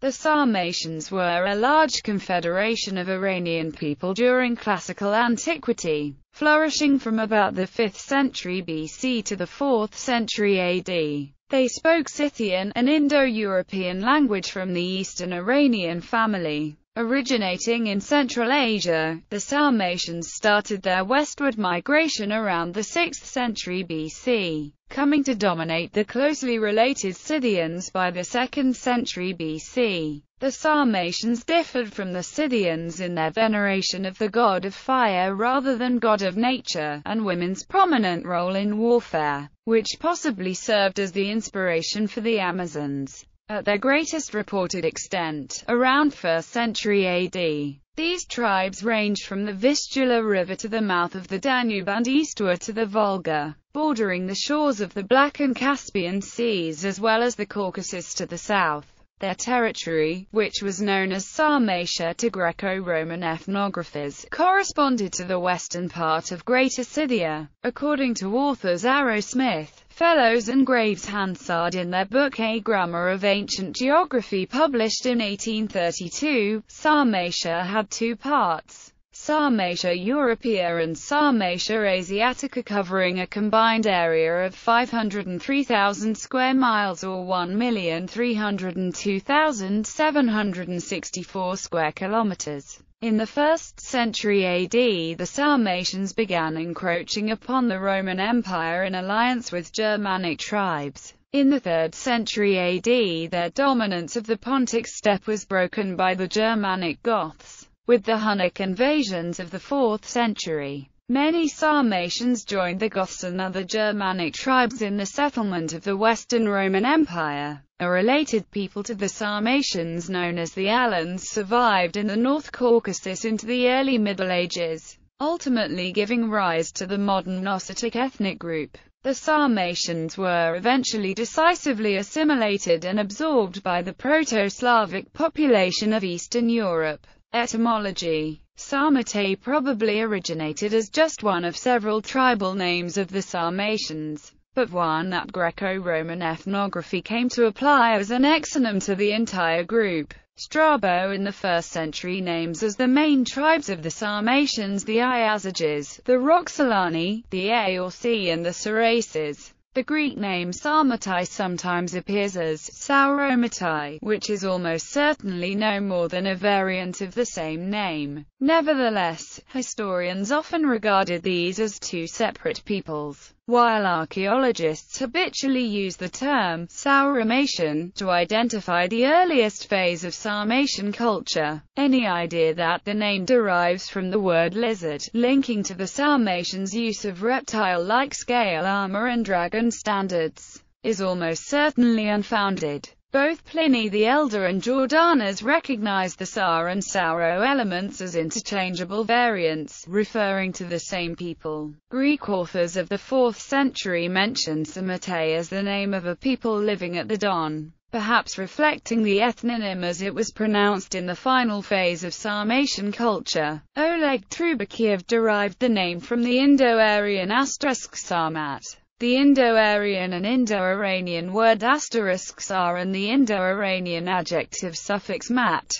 The Sarmatians were a large confederation of Iranian people during classical antiquity, flourishing from about the 5th century BC to the 4th century AD. They spoke Scythian, an Indo-European language from the Eastern Iranian family. Originating in Central Asia, the Sarmatians started their westward migration around the 6th century BC, coming to dominate the closely related Scythians by the 2nd century BC. The Sarmatians differed from the Scythians in their veneration of the god of fire rather than god of nature, and women's prominent role in warfare, which possibly served as the inspiration for the Amazons at their greatest reported extent, around 1st century AD. These tribes ranged from the Vistula River to the mouth of the Danube and eastward to the Volga, bordering the shores of the Black and Caspian Seas as well as the Caucasus to the south. Their territory, which was known as Sarmatia to Greco-Roman ethnographers, corresponded to the western part of Greater Scythia. According to authors Arrowsmith, Fellows and Graves Hansard in their book A Grammar of Ancient Geography published in 1832, Sarmatia had two parts. Sarmatia Europea and Sarmatia Asiatica covering a combined area of 503,000 square miles or 1,302,764 square kilometers. In the 1st century AD the Sarmatians began encroaching upon the Roman Empire in alliance with Germanic tribes. In the 3rd century AD their dominance of the Pontic steppe was broken by the Germanic Goths. With the Hunnic invasions of the 4th century, many Sarmatians joined the Goths and other Germanic tribes in the settlement of the Western Roman Empire. A related people to the Sarmatians known as the Alans survived in the North Caucasus into the early Middle Ages, ultimately giving rise to the modern Ossetic ethnic group. The Sarmatians were eventually decisively assimilated and absorbed by the Proto-Slavic population of Eastern Europe. Etymology Sarmate probably originated as just one of several tribal names of the Sarmatians but one that Greco-Roman ethnography came to apply as an exonym to the entire group. Strabo in the 1st century names as the main tribes of the Sarmatians the Iazyges, the Roxolani, the Aorsi and the Ceraces. The Greek name Sarmatai sometimes appears as Sauromatai, which is almost certainly no more than a variant of the same name. Nevertheless, historians often regarded these as two separate peoples, while archaeologists habitually use the term Sauromatian to identify the earliest phase of Sarmatian culture. Any idea that the name derives from the word lizard, linking to the Sarmatians' use of reptile-like scale armor and dragon standards, is almost certainly unfounded. Both Pliny the Elder and Jordanes recognize the Sar and Sauro elements as interchangeable variants, referring to the same people. Greek authors of the 4th century mention Sarmate as the name of a people living at the Don, perhaps reflecting the ethnonym as it was pronounced in the final phase of Sarmatian culture. Oleg Trubachyov derived the name from the Indo-Aryan asterisk Sarmat. The Indo-Aryan and Indo-Iranian word asterisks are and the Indo-Iranian adjective suffix mat.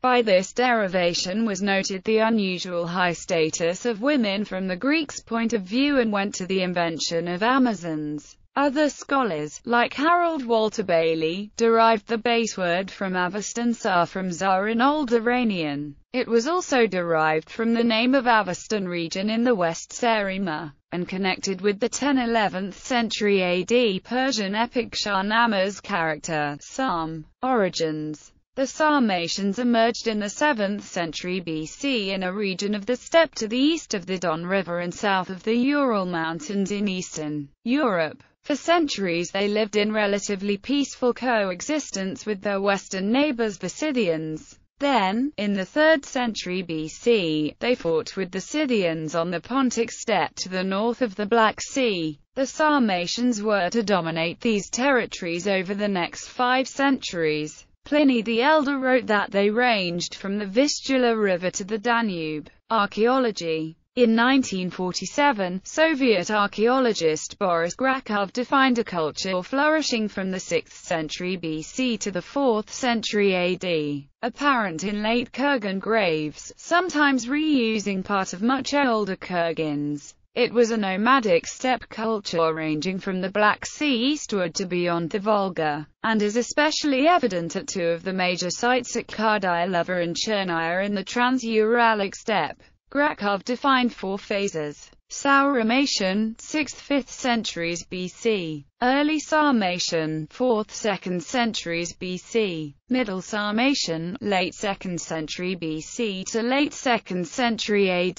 By this derivation was noted the unusual high status of women from the Greeks' point of view and went to the invention of Amazons. Other scholars, like Harold Walter Bailey, derived the base word from Avestan Sar from Zar in Old Iranian. It was also derived from the name of Avestan region in the West Sairima and connected with the 10th-11th century AD Persian epic Shahnameh's character, Salm. Origins The Sarmatians emerged in the 7th century BC in a region of the steppe to the east of the Don River and south of the Ural Mountains in eastern Europe. For centuries they lived in relatively peaceful coexistence with their western neighbors the Scythians. Then, in the 3rd century BC, they fought with the Scythians on the Pontic steppe to the north of the Black Sea. The Sarmatians were to dominate these territories over the next five centuries. Pliny the Elder wrote that they ranged from the Vistula River to the Danube. Archaeology In 1947, Soviet archaeologist Boris Grakov defined a culture flourishing from the 6th century BC to the 4th century AD, apparent in late Kurgan graves, sometimes reusing part of much older Kurgans. It was a nomadic steppe culture ranging from the Black Sea eastward to beyond the Volga, and is especially evident at two of the major sites at Kardai, Kardylova and Chernaya in the Trans-Uralic steppe. Grakov defined four phases. Sauromatian, 6th-5th centuries BC. Early Sarmatian, 4th-2nd centuries BC. Middle Sarmatian, late 2nd century BC to late 2nd century AD.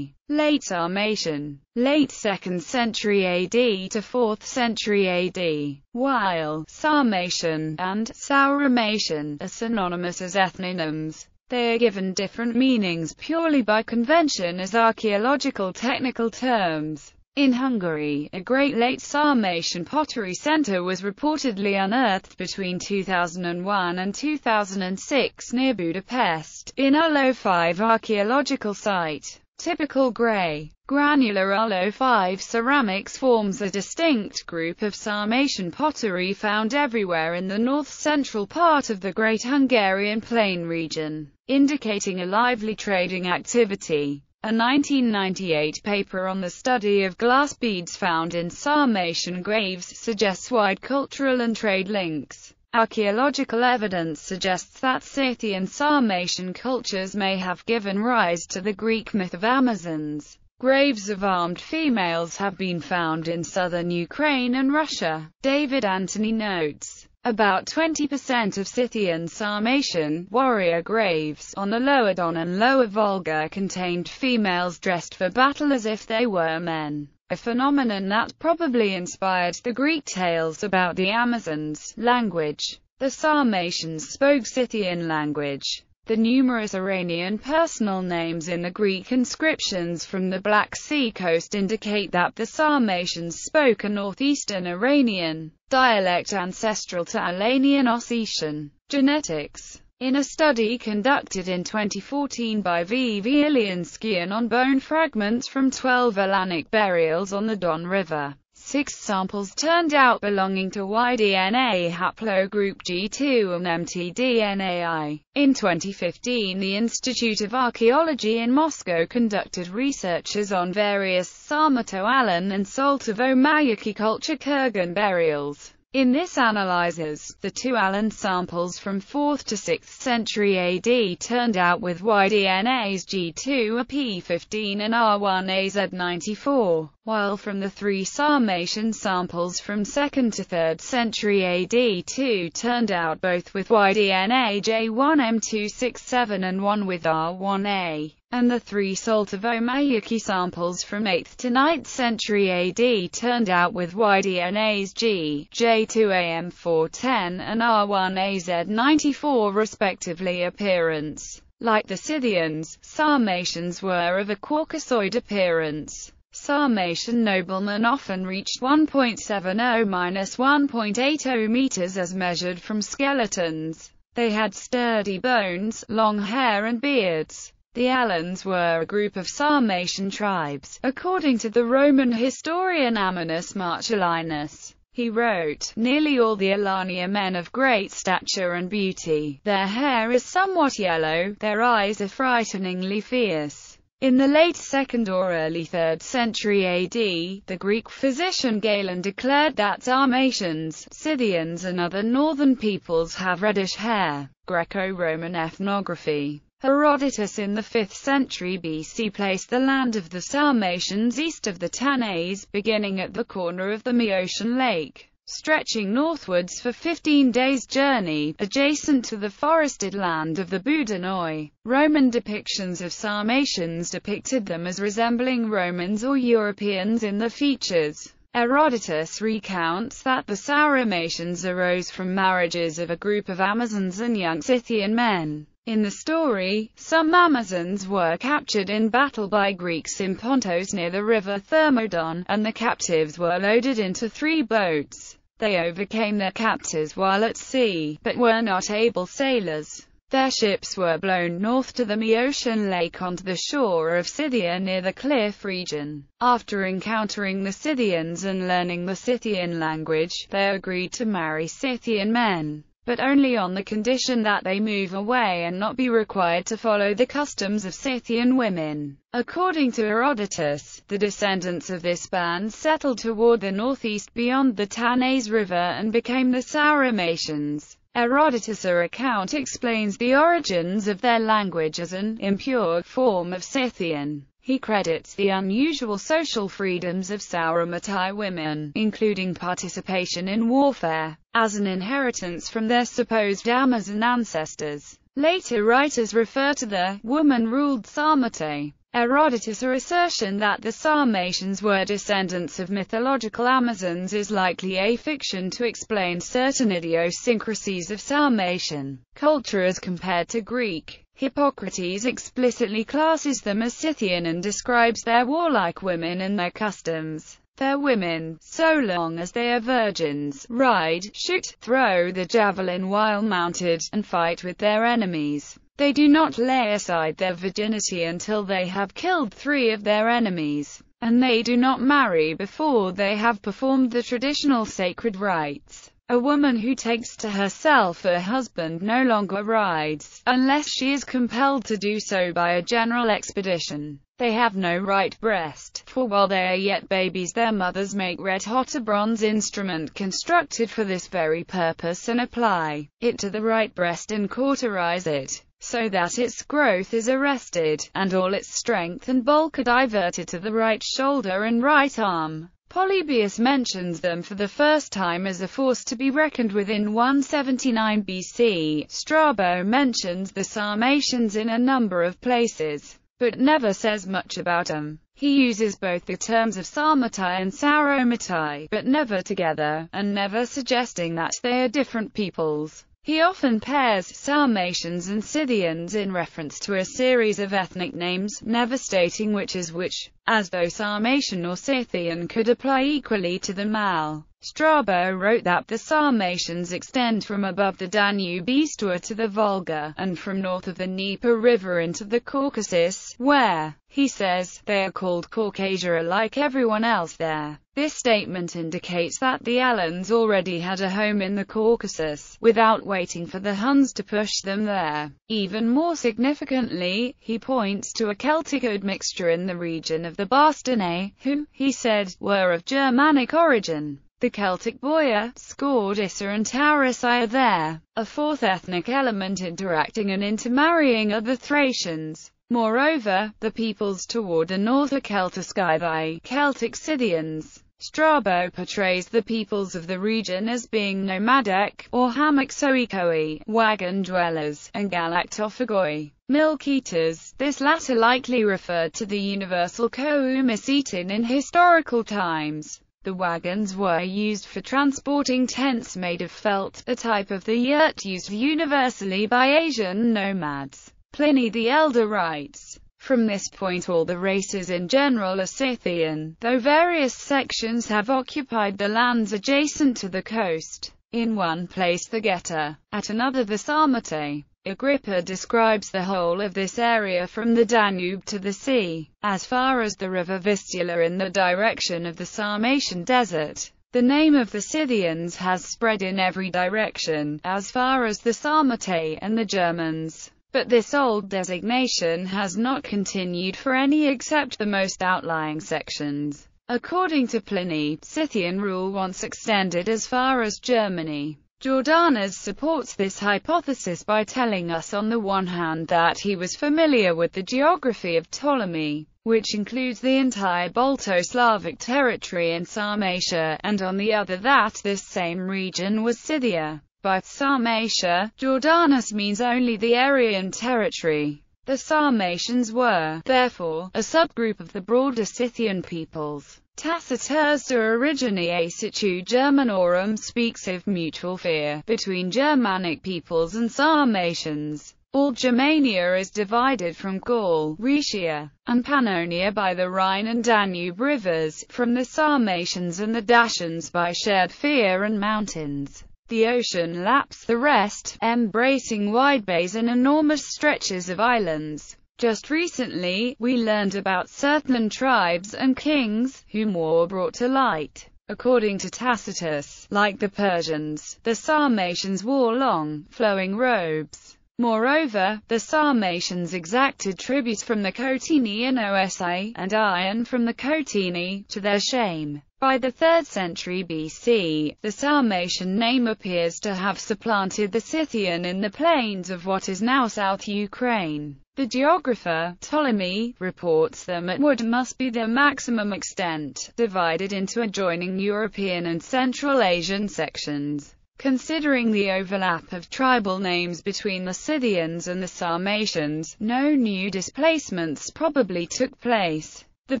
Late Sarmatian, late 2nd century AD to 4th century AD, while Sarmatian and Sauromatian are synonymous as ethnonyms. They are given different meanings purely by convention as archaeological technical terms. In Hungary, a great late Sarmatian pottery center was reportedly unearthed between 2001 and 2006 near Budapest, in Ulló 5 archaeological site. Typical gray, granular Ulló 5 ceramics forms a distinct group of Sarmatian pottery found everywhere in the north-central part of the Great Hungarian Plain region, indicating a lively trading activity. A 1998 paper on the study of glass beads found in Sarmatian graves suggests wide cultural and trade links. Archaeological evidence suggests that Scythian Sarmatian cultures may have given rise to the Greek myth of Amazons. Graves of armed females have been found in southern Ukraine and Russia. David Anthony notes, about 20% of Scythian Sarmatian warrior graves on the Lower Don and Lower Volga contained females dressed for battle as if they were men a phenomenon that probably inspired the Greek tales about the Amazons. Language The Sarmatians spoke Scythian language. The numerous Iranian personal names in the Greek inscriptions from the Black Sea coast indicate that the Sarmatians spoke a northeastern Iranian dialect ancestral to Alanian Ossetian. Genetics in a study conducted in 2014 by V. V. Vielianskian on bone fragments from 12 Alanic burials on the Don River, six samples turned out belonging to Y-DNA haplogroup G2 and mtDNAi. In 2015 the Institute of Archaeology in Moscow conducted researches on various Sarmato-Alan and Saltovo-Mayaki culture Kurgan burials. In this analyses, the two Alan samples from 4th to 6th century AD turned out with Y-DNAs G2 a P15 and R1AZ94, while from the three Sarmatian samples from 2nd to 3rd century AD two turned out both with Y-DNA J1M267 and one with R1A and the three Saltovo-Mayaki samples from 8th to 9th century AD turned out with Y-DNAs G, J2AM410 and R1AZ94 respectively appearance. Like the Scythians, Sarmatians were of a Caucasoid appearance. Sarmatian noblemen often reached 1.70-1.80 meters as measured from skeletons. They had sturdy bones, long hair and beards. The Alans were a group of Sarmatian tribes, according to the Roman historian Ammianus Marcellinus. He wrote, Nearly all the Alani are men of great stature and beauty. Their hair is somewhat yellow, their eyes are frighteningly fierce. In the late 2nd or early 3rd century AD, the Greek physician Galen declared that Sarmatians, Scythians and other northern peoples have reddish hair. Greco-Roman ethnography Herodotus in the 5th century BC placed the land of the Sarmatians east of the Tanais, beginning at the corner of the Maeotian Lake, stretching northwards for 15 days' journey, adjacent to the forested land of the Budonoi. Roman depictions of Sarmatians depicted them as resembling Romans or Europeans in their features. Herodotus recounts that the Sauromatians arose from marriages of a group of Amazons and young Scythian men. In the story, some Amazons were captured in battle by Greeks in Pontos near the river Thermodon, and the captives were loaded into three boats. They overcame their captors while at sea, but were not able sailors. Their ships were blown north to the Maeotian Lake onto the shore of Scythia near the Cliff region. After encountering the Scythians and learning the Scythian language, they agreed to marry Scythian men but only on the condition that they move away and not be required to follow the customs of Scythian women. According to Herodotus, the descendants of this band settled toward the northeast beyond the Tanais River and became the Sauromatians. Herodotus' account explains the origins of their language as an impure form of Scythian. He credits the unusual social freedoms of Sauromati women, including participation in warfare, as an inheritance from their supposed Amazon ancestors. Later writers refer to the woman-ruled Sarmate. Herodotus' assertion that the Sarmatians were descendants of mythological Amazons is likely a fiction to explain certain idiosyncrasies of Sarmatian culture as compared to Greek. Hippocrates explicitly classes them as Scythian and describes their warlike women and their customs. Their women, so long as they are virgins, ride, shoot, throw the javelin while mounted, and fight with their enemies. They do not lay aside their virginity until they have killed three of their enemies, and they do not marry before they have performed the traditional sacred rites. A woman who takes to herself a husband no longer rides, unless she is compelled to do so by a general expedition. They have no right breast, for while they are yet babies their mothers make red-hot a bronze instrument constructed for this very purpose and apply it to the right breast and cauterize it, so that its growth is arrested, and all its strength and bulk are diverted to the right shoulder and right arm. Polybius mentions them for the first time as a force to be reckoned with in 179 BC. Strabo mentions the Sarmatians in a number of places, but never says much about them. He uses both the terms of Sarmatai and Sauromatai, but never together, and never suggesting that they are different peoples. He often pairs Sarmatians and Scythians in reference to a series of ethnic names, never stating which is which, as though Sarmatian or Scythian could apply equally to the male. Strabo wrote that the Sarmatians extend from above the Danube eastward to the Volga, and from north of the Dnieper River into the Caucasus, where, he says, they are called Caucasia like everyone else there. This statement indicates that the Alans already had a home in the Caucasus, without waiting for the Huns to push them there. Even more significantly, he points to a Celtic admixture in the region of the Bastarnae, who, he said, were of Germanic origin. The Celtic Boyar, Scordisci and Taurisci are there, a fourth ethnic element interacting and intermarrying are the Thracians. Moreover, the peoples toward the north are Celtic Celtoscythi, Celtic Scythians. Strabo portrays the peoples of the region as being nomadic, or Hamaxoikoi, wagon dwellers, and Galactophagoi, milk eaters. This latter likely referred to the universal Koumis eaten in historical times. The wagons were used for transporting tents made of felt, a type of the yurt used universally by Asian nomads. Pliny the Elder writes, from this point all the races in general are Scythian, though various sections have occupied the lands adjacent to the coast. In one place the Geta, at another the Sarmate. Agrippa describes the whole of this area from the Danube to the sea, as far as the river Vistula in the direction of the Sarmatian desert. The name of the Scythians has spread in every direction, as far as the Sarmatae and the Germans. But this old designation has not continued for any except the most outlying sections. According to Pliny, Scythian rule once extended as far as Germany. Jordanes supports this hypothesis by telling us on the one hand that he was familiar with the geography of Ptolemy, which includes the entire Balto-Slavic territory in Sarmatia, and on the other that this same region was Scythia. By Sarmatia, Jordanes means only the Aryan territory. The Sarmatians were, therefore, a subgroup of the broader Scythian peoples. Tacitus de origine situ Germanorum speaks of mutual fear between Germanic peoples and Sarmatians. All Germania is divided from Gaul, Rhaetia, and Pannonia by the Rhine and Danube rivers, from the Sarmatians and the Dacians by shared fear and mountains. The ocean laps the rest, embracing wide bays and enormous stretches of islands. Just recently, we learned about certain tribes and kings, whom war brought to light. According to Tacitus, like the Persians, the Sarmatians wore long, flowing robes. Moreover, the Sarmatians exacted tribute from the Cotini and Ossa, and iron from the Cotini, to their shame. By the 3rd century BC, the Sarmatian name appears to have supplanted the Scythian in the plains of what is now South Ukraine. The geographer, Ptolemy, reports them at what must be their maximum extent, divided into adjoining European and Central Asian sections. Considering the overlap of tribal names between the Scythians and the Sarmatians, no new displacements probably took place. The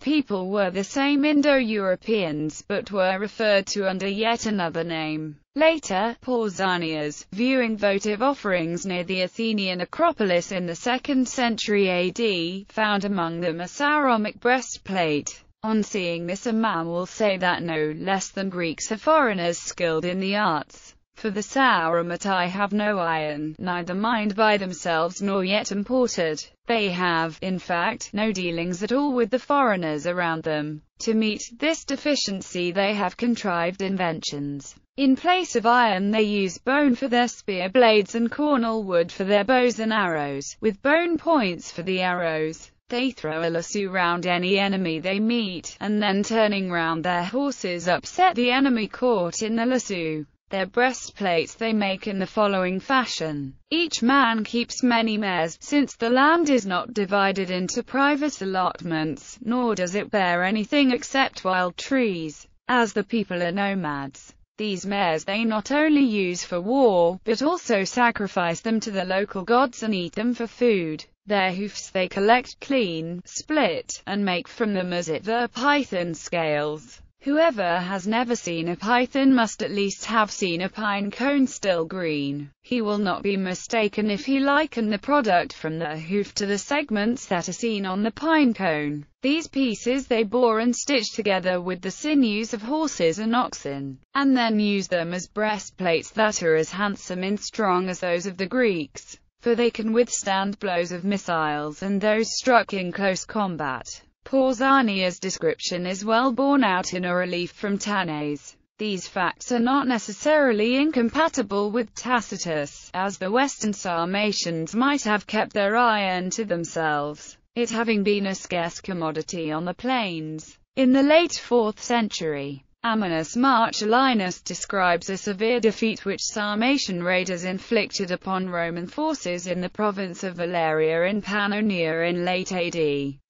people were the same Indo-Europeans, but were referred to under yet another name. Later, Pausanias, viewing votive offerings near the Athenian Acropolis in the 2nd century AD, found among them a Sauromic breastplate. On seeing this a man will say that no less than Greeks are foreigners skilled in the arts. For the Sauromati have no iron, neither mined by themselves nor yet imported. They have, in fact, no dealings at all with the foreigners around them. To meet this deficiency they have contrived inventions. In place of iron they use bone for their spear blades and cornel wood for their bows and arrows, with bone points for the arrows. They throw a lasso round any enemy they meet, and then turning round their horses upset the enemy caught in the lasso. Their breastplates they make in the following fashion. Each man keeps many mares, since the land is not divided into private allotments, nor does it bear anything except wild trees, as the people are nomads. These mares they not only use for war, but also sacrifice them to the local gods and eat them for food. Their hoofs they collect, clean, split, and make from them as it were python scales. Whoever has never seen a python must at least have seen a pine cone still green. He will not be mistaken if he liken the product from the hoof to the segments that are seen on the pine cone. These pieces they bore and stitch together with the sinews of horses and oxen, and then use them as breastplates that are as handsome and strong as those of the Greeks, for they can withstand blows of missiles and those struck in close combat. Pausanias' description is well borne out in a relief from Tanais. These facts are not necessarily incompatible with Tacitus, as the Western Sarmatians might have kept their iron to themselves, it having been a scarce commodity on the plains. In the late 4th century, Ammianus Marcellinus describes a severe defeat which Sarmatian raiders inflicted upon Roman forces in the province of Valeria in Pannonia in late AD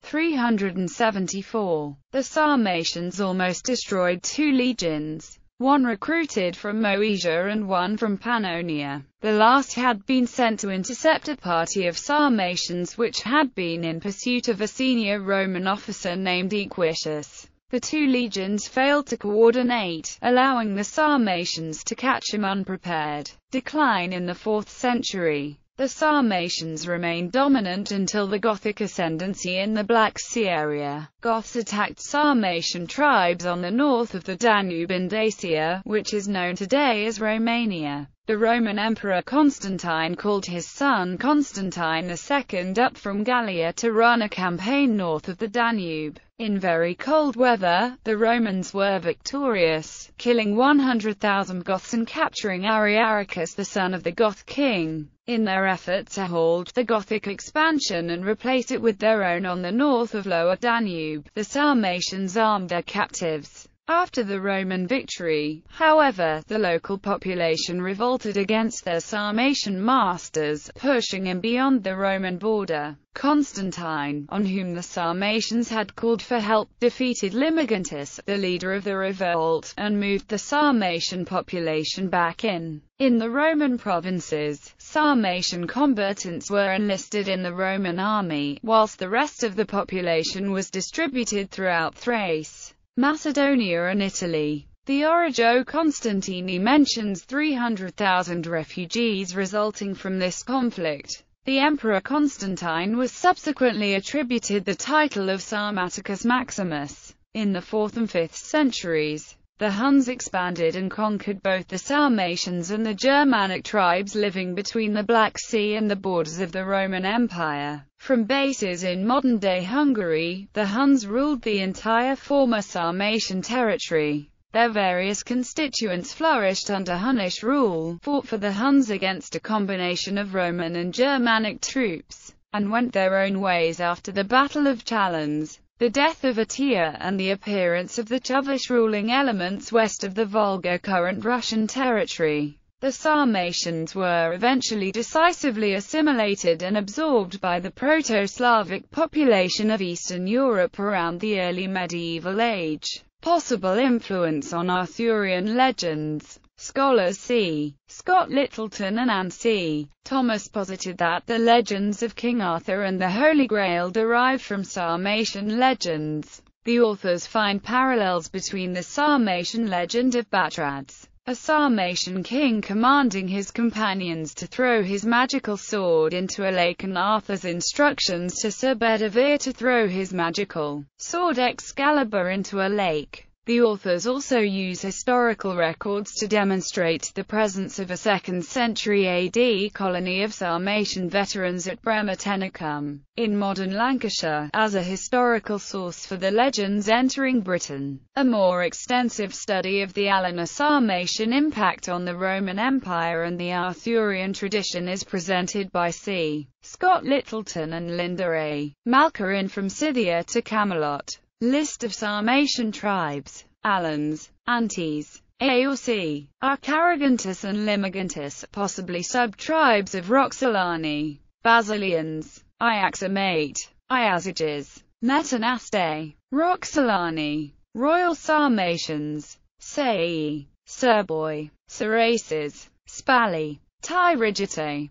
374. The Sarmatians almost destroyed two legions, one recruited from Moesia and one from Pannonia. The last had been sent to intercept a party of Sarmatians which had been in pursuit of a senior Roman officer named Equitius. The two legions failed to coordinate, allowing the Sarmatians to catch him unprepared. Decline in the 4th century. The Sarmatians remained dominant until the Gothic ascendancy in the Black Sea area. Goths attacked Sarmatian tribes on the north of the Danube in Dacia, which is known today as Romania. The Roman Emperor Constantine called his son Constantine II up from Gallia to run a campaign north of the Danube. In very cold weather, the Romans were victorious, killing 100,000 Goths and capturing Ariaricus the son of the Goth king. In their effort to halt the Gothic expansion and replace it with their own on the north of Lower Danube, the Sarmatians armed their captives. After the Roman victory, however, the local population revolted against their Sarmatian masters, pushing in beyond the Roman border. Constantine, on whom the Sarmatians had called for help, defeated Limigantus, the leader of the revolt, and moved the Sarmatian population back in. In the Roman provinces, Sarmatian combatants were enlisted in the Roman army, whilst the rest of the population was distributed throughout Thrace. Macedonia and Italy. The Origo Constantini mentions 300,000 refugees resulting from this conflict. The Emperor Constantine was subsequently attributed the title of Sarmaticus Maximus. In the 4th and 5th centuries, The Huns expanded and conquered both the Sarmatians and the Germanic tribes living between the Black Sea and the borders of the Roman Empire. From bases in modern-day Hungary, the Huns ruled the entire former Sarmatian territory. Their various constituents flourished under Hunnish rule, fought for the Huns against a combination of Roman and Germanic troops, and went their own ways after the Battle of Chalons. The death of Attila and the appearance of the Chuvash ruling elements west of the Volga current Russian territory. The Sarmatians were eventually decisively assimilated and absorbed by the Proto-Slavic population of Eastern Europe around the early medieval age. Possible influence on Arthurian legends Scholars C. Scott Littleton and Anne C. Thomas posited that the legends of King Arthur and the Holy Grail derive from Sarmatian legends. The authors find parallels between the Sarmatian legend of Batrads, a Sarmatian king commanding his companions to throw his magical sword into a lake and Arthur's instructions to Sir Bedivere to throw his magical sword Excalibur into a lake. The authors also use historical records to demonstrate the presence of a 2nd century AD colony of Sarmatian veterans at Bremetennacum, in modern Lancashire, as a historical source for the legends entering Britain. A more extensive study of the Alano-Sarmatian impact on the Roman Empire and the Arthurian tradition is presented by C. Scott Littleton and Linda A. Malkarin from Scythia to Camelot. List of Sarmatian tribes Alans, Antes, A or Arcaragantus and Limogantus, possibly sub-tribes of Roxolani, Basilians, Iaxamate, Iazyges, Metanaste, Roxolani, Royal Sarmatians, Sai, Serboi, Seraces, Spali, Tyrigite,